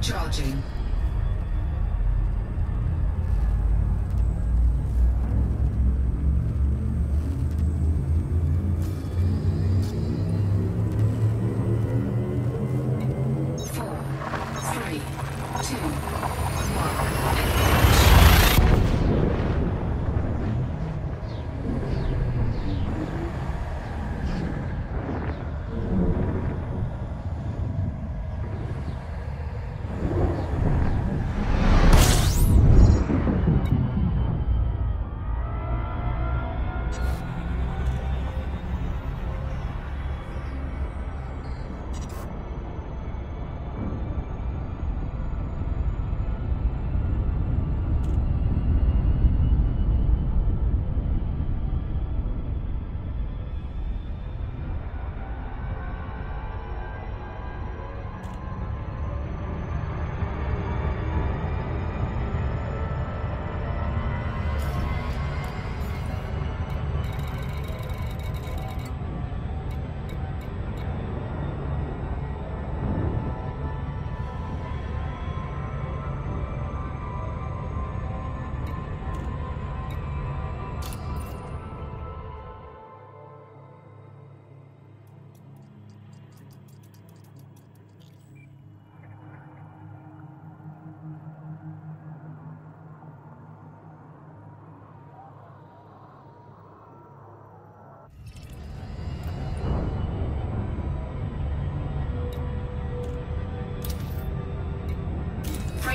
charging.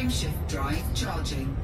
Frameshift drive charging.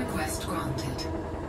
Request granted.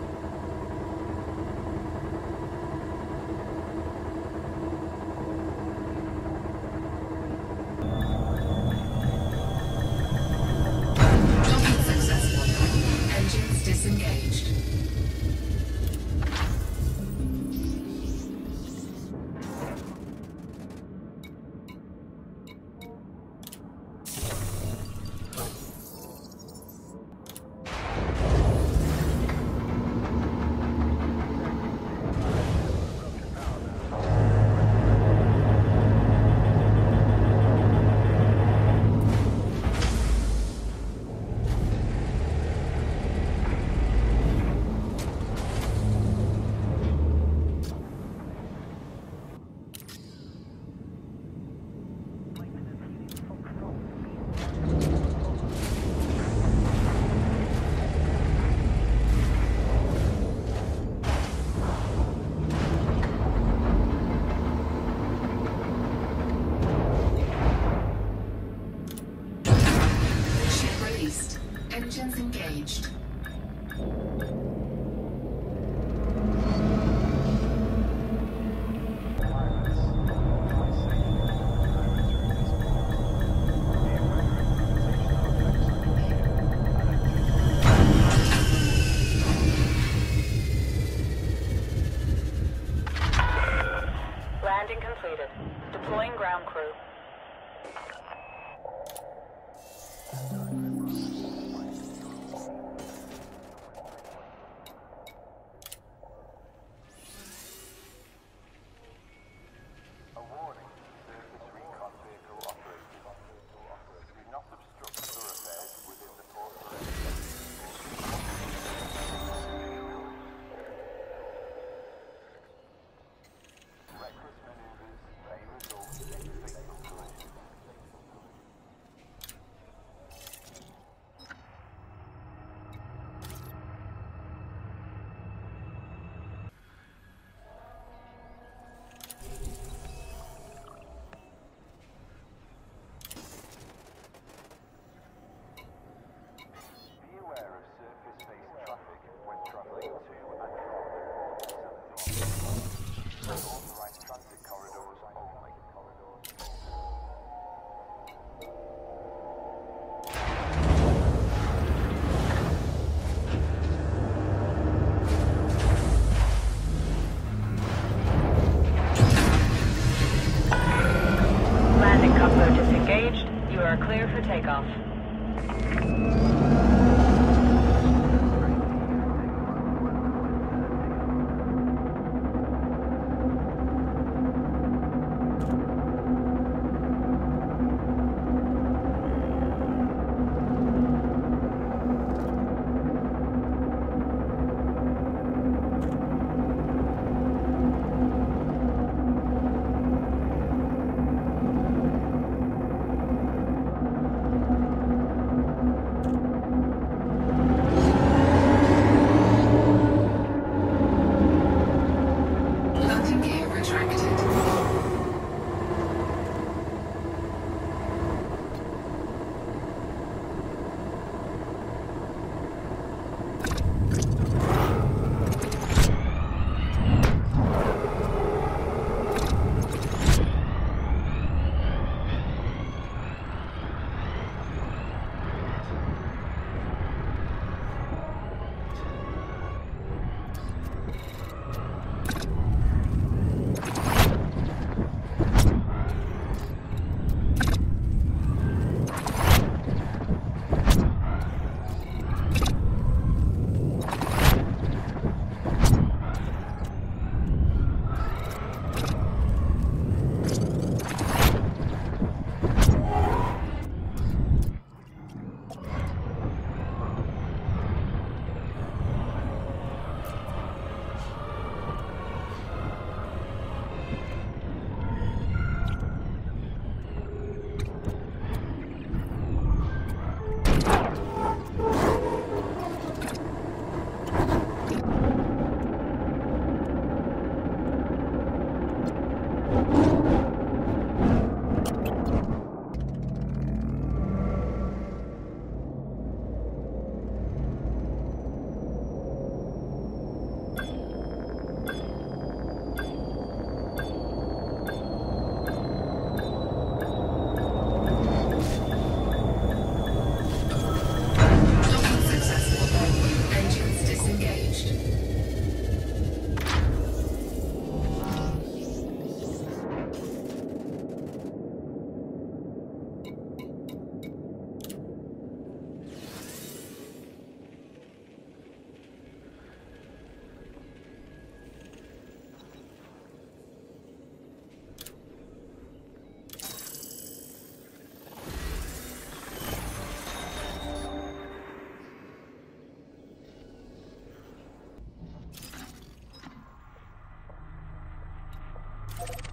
you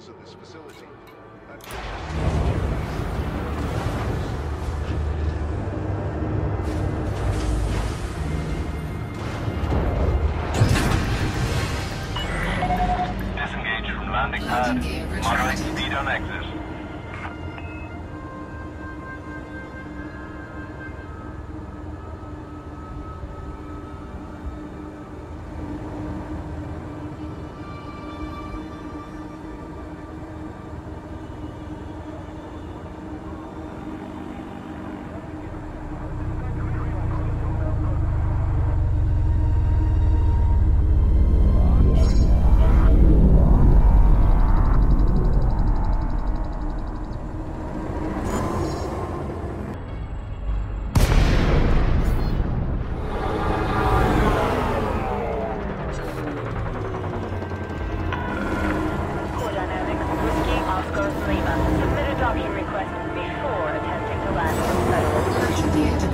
arrivals at this facility. Attempting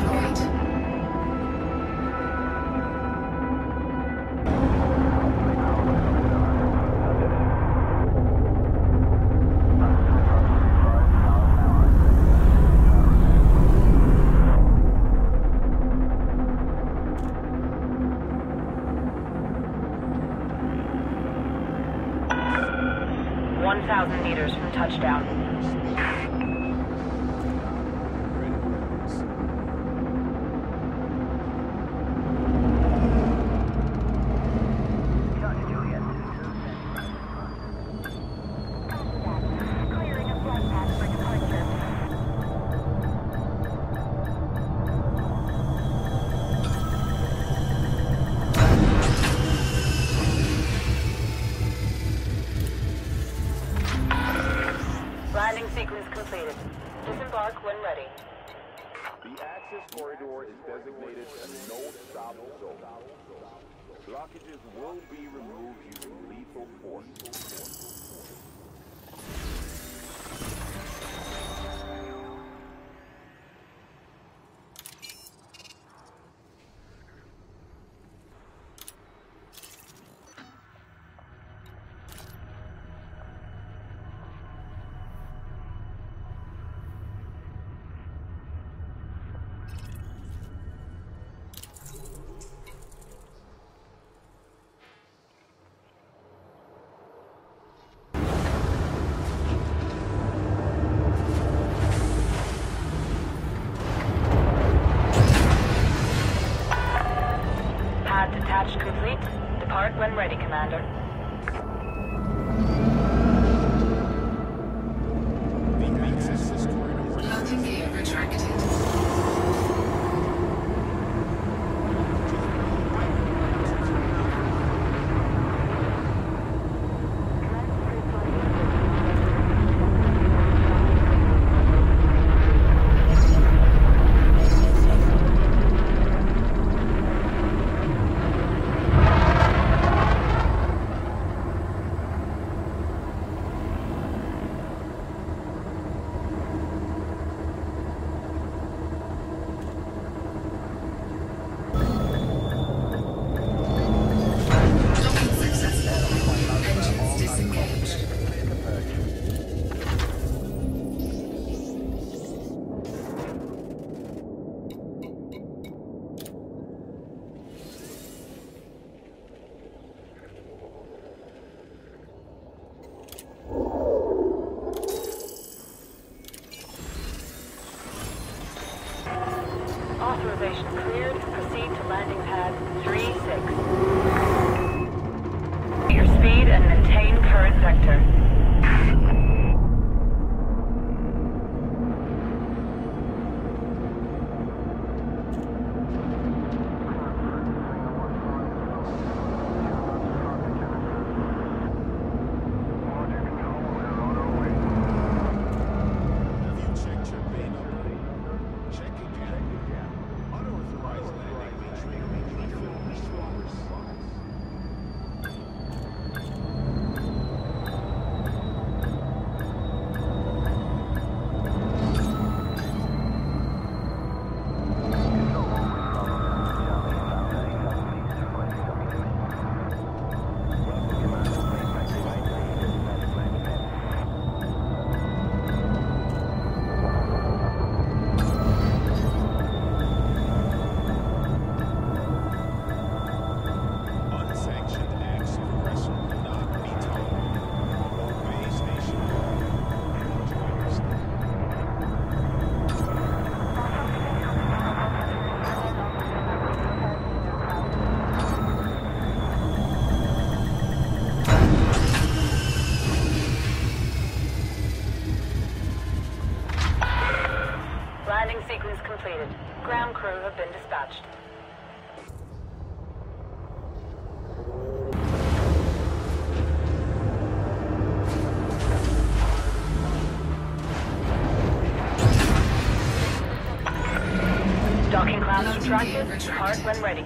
Depart when Retracted. Depart when ready,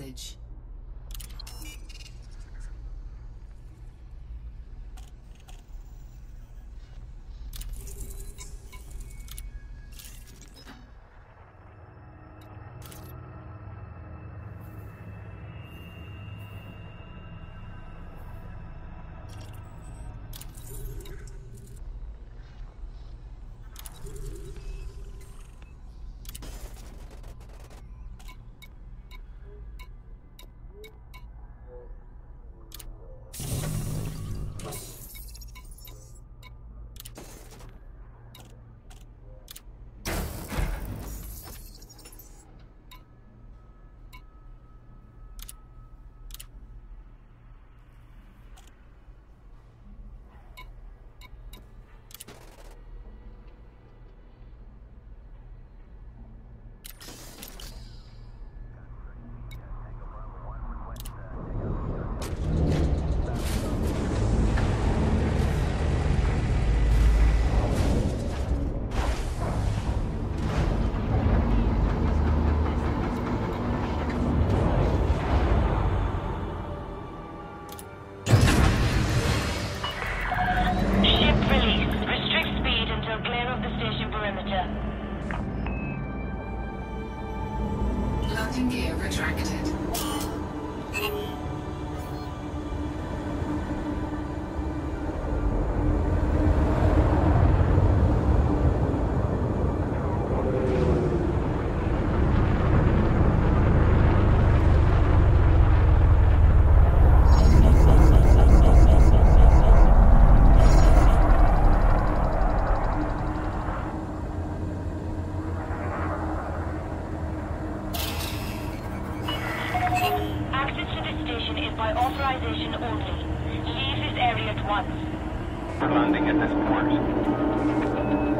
message. Once. We're landing at this port.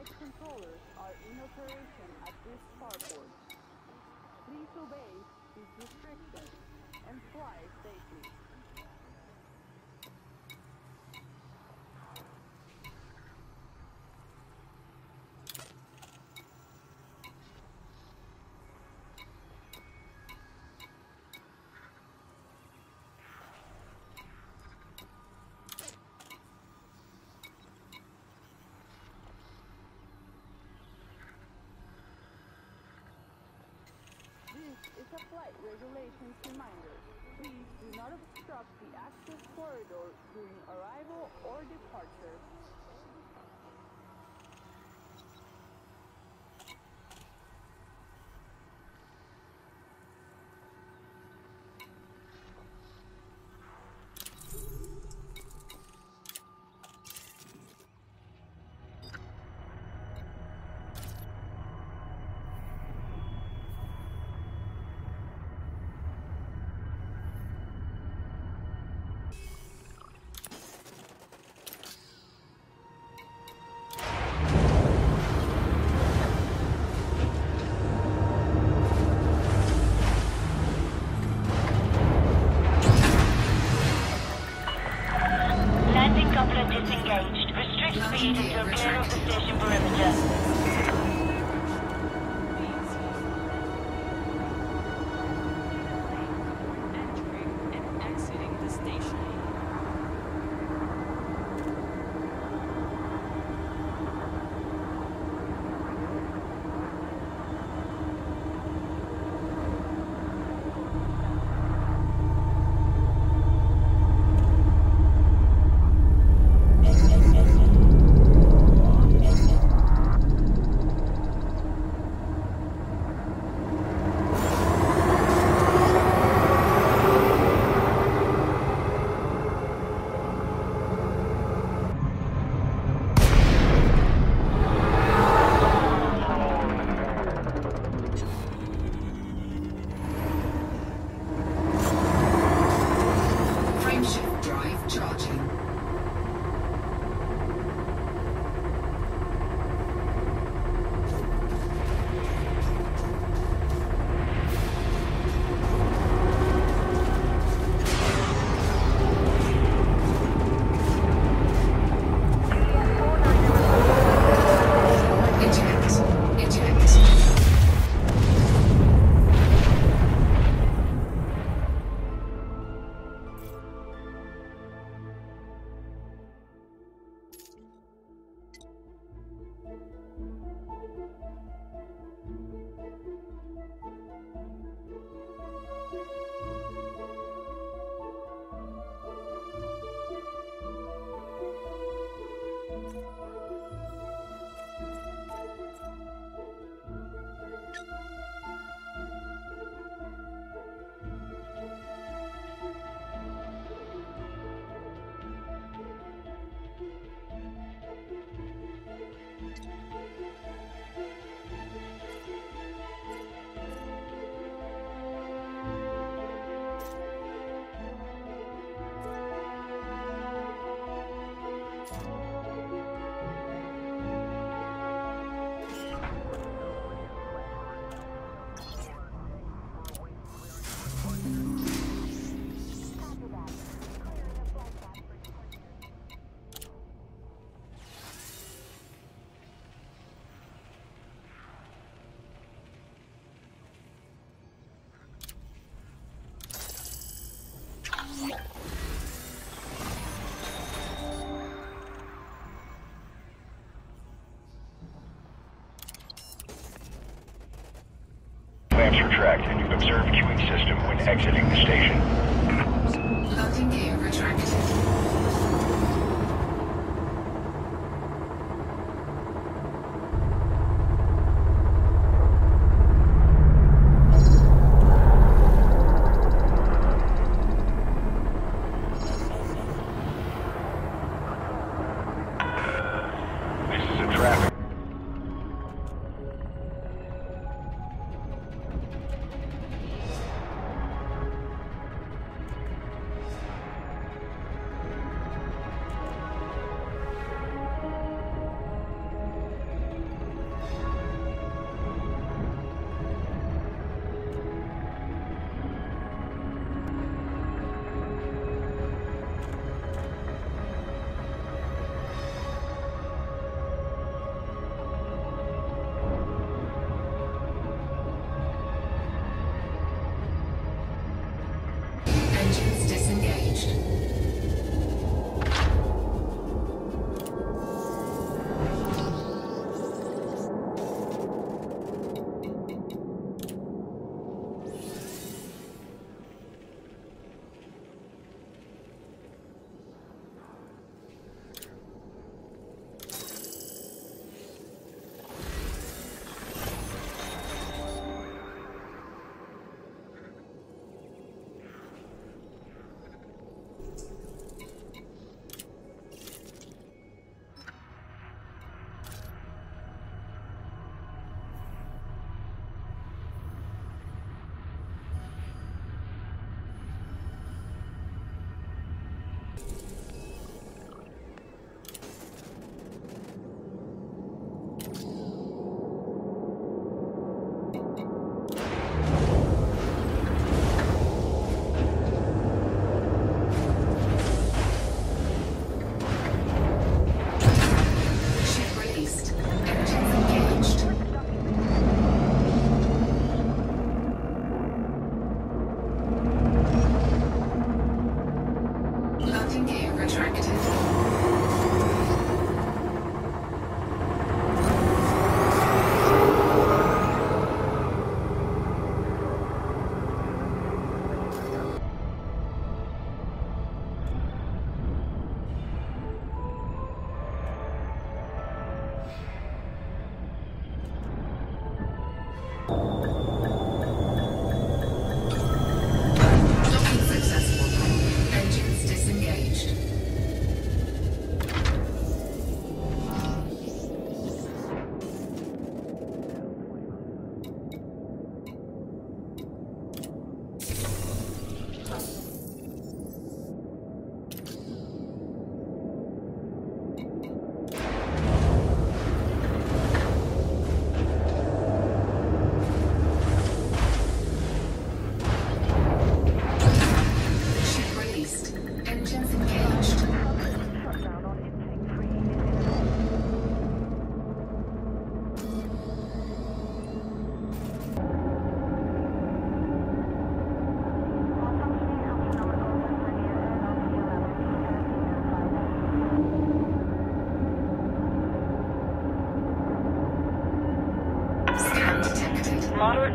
Flight controllers are in operation at this starport. Please obey these restrictions and fly safely. This is a flight regulations reminder. Please do not obstruct the access corridor during arrival or departure. flaps retracted. Observe queuing system when exiting the station. Gear retracted.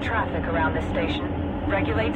traffic around this station. Regulate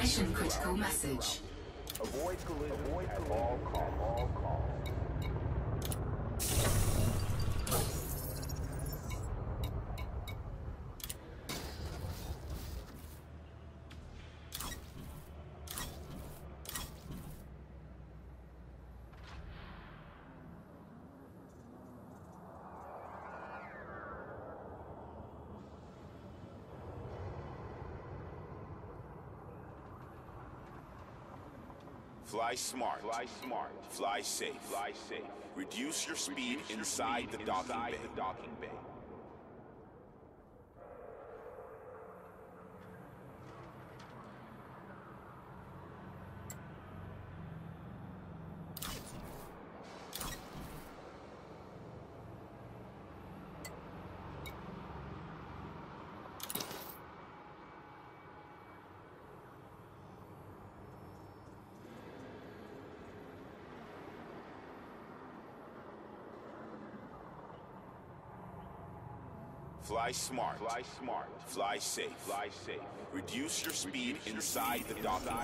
mission critical message. Avoid collision at all costs. Fly smart. Fly smart. Fly safe. Fly safe. Reduce your speed inside the docking bay. The docking bay. Fly smart. Fly smart. Fly safe. Fly safe. Reduce your speed inside the docking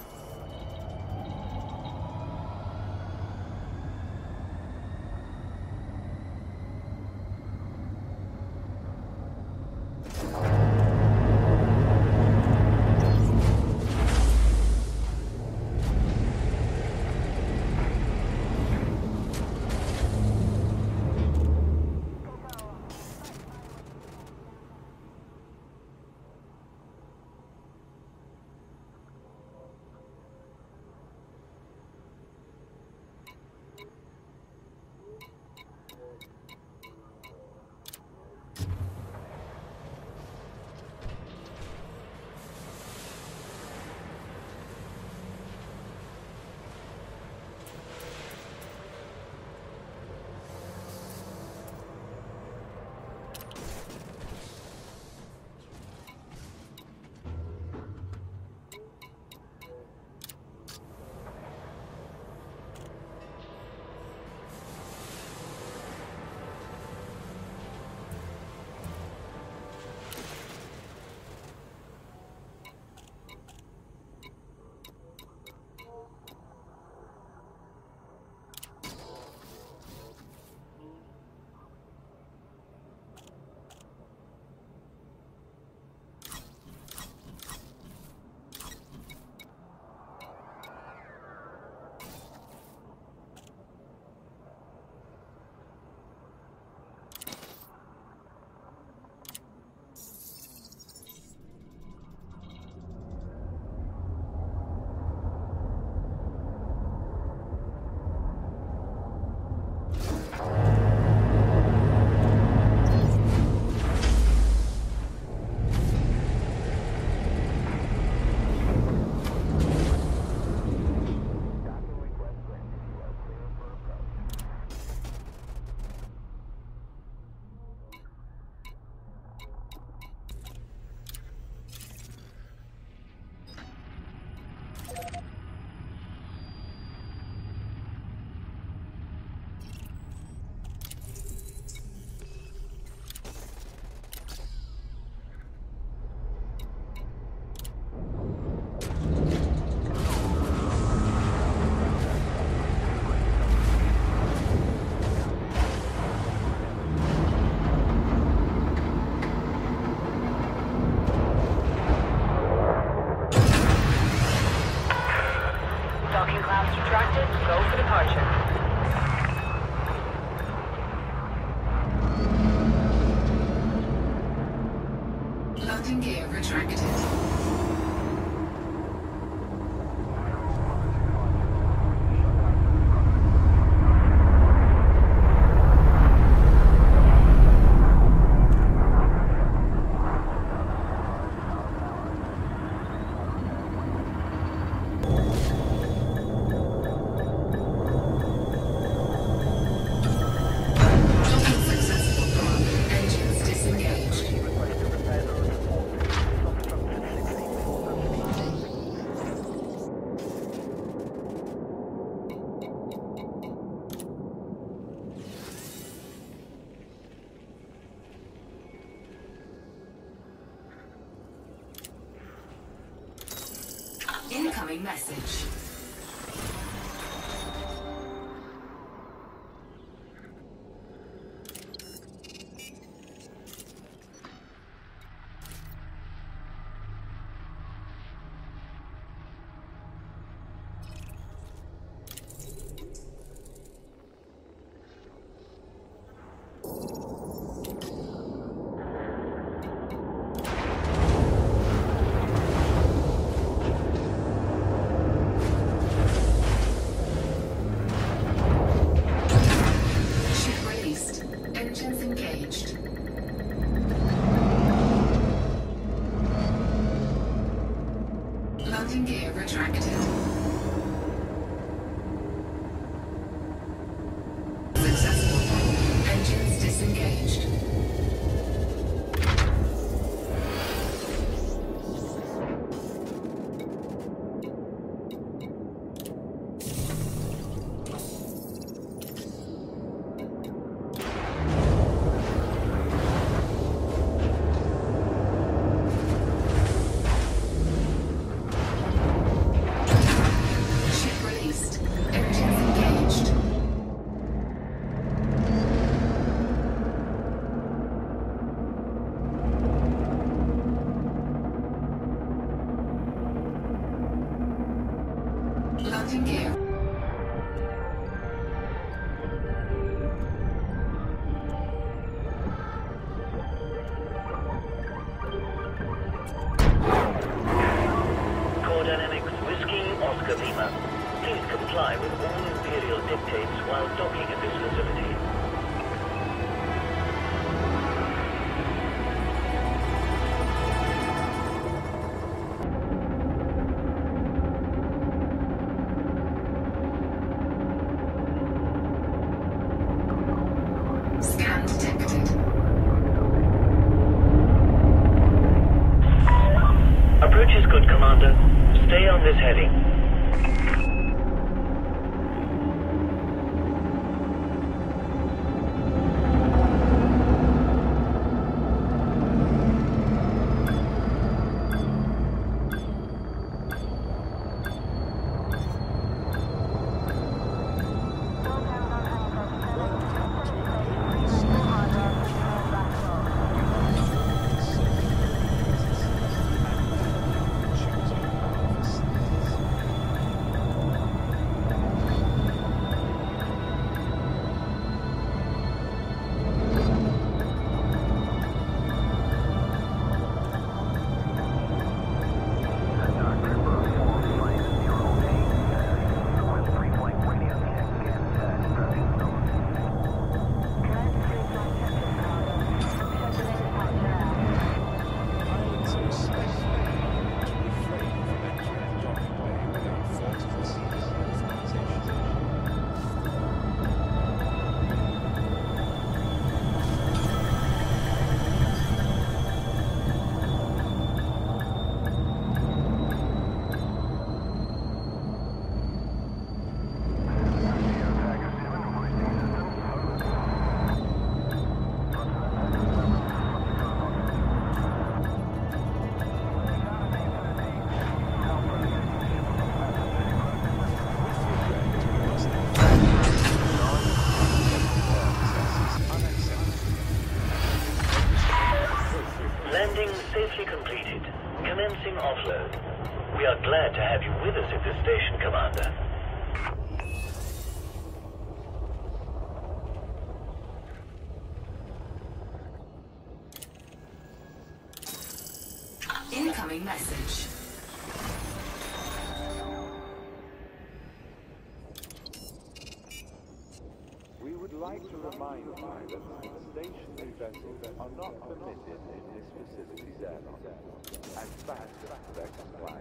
are not permitted in this facility's airlock and fans of